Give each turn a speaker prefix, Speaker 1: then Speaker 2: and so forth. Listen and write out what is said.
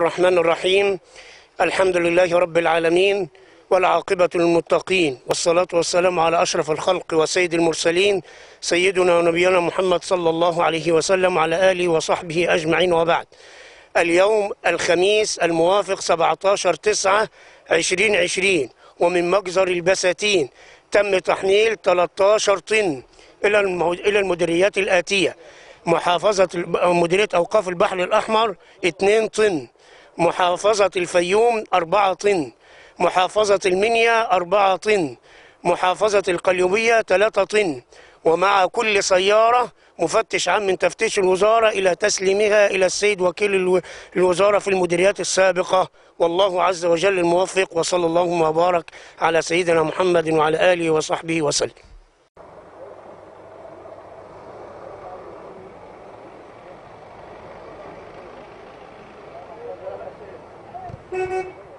Speaker 1: الرحمن الرحيم. الحمد لله رب العالمين والعاقبة للمتقين والصلاة والسلام على أشرف الخلق وسيد المرسلين سيدنا ونبينا محمد صلى الله عليه وسلم على آله وصحبه أجمعين وبعد. اليوم الخميس الموافق 17 9 2020 ومن مجزر البساتين تم تحميل 13 طن إلى إلى المديريات الآتية. محافظة مديرية أوقاف البحر الأحمر 2 طن. محافظة الفيوم 4 طن محافظة المنيا 4 طن محافظة القليوبية 3 طن ومع كل سيارة مفتش عام من تفتيش الوزارة إلى تسليمها إلى السيد وكيل الو- الوزارة في المديريات السابقة. والله عز وجل الموفق وصلى الله وبارك على سيدنا محمد وعلى آله وصحبه وسلم.
Speaker 2: Beep, beep.